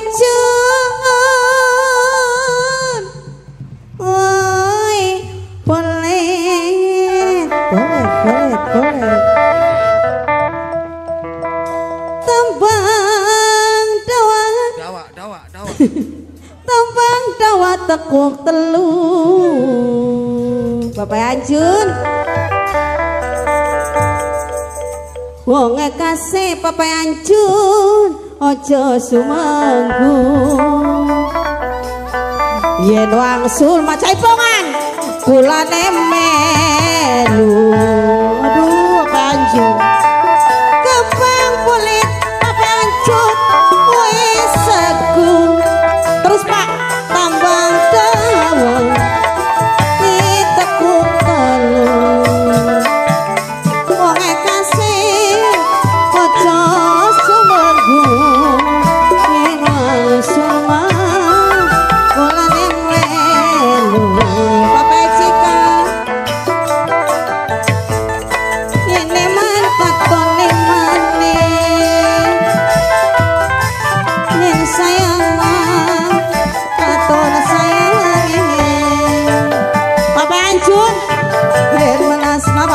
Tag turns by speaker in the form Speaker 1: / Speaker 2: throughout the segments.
Speaker 1: pancen
Speaker 2: woi boleh. Tekuk telu. Bapak Anjun Wong kasih Bapak Anjun aja sumangku yen wangsul macai pongan kulane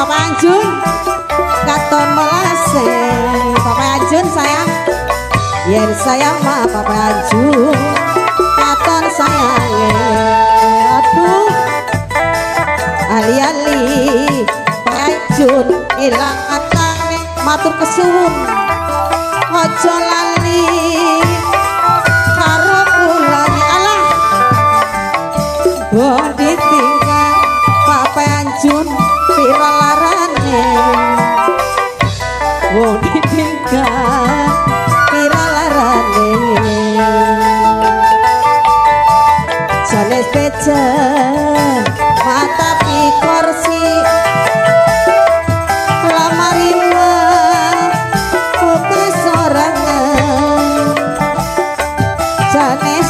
Speaker 2: Bapak Anjun katon melase Bapak Anjun sayang. Yen sayang mah Bapak Anjun. Katon sayang Aduh. Ali-ali Pak Anjun ilang atane matur kesuwun. Ojo lali karo kulane alah Wong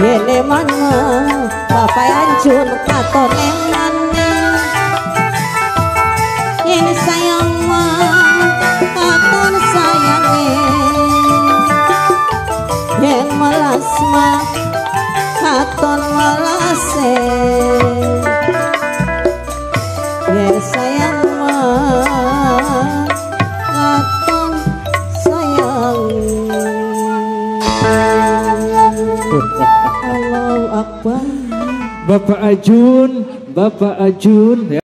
Speaker 2: Yene mana? Bapak Anjun katone maneh Yene sayang katon sayange. Yen melas mah katon melase. Yen sayang mah Akbar
Speaker 3: Bapak Ajun, Bapak Ajun ya.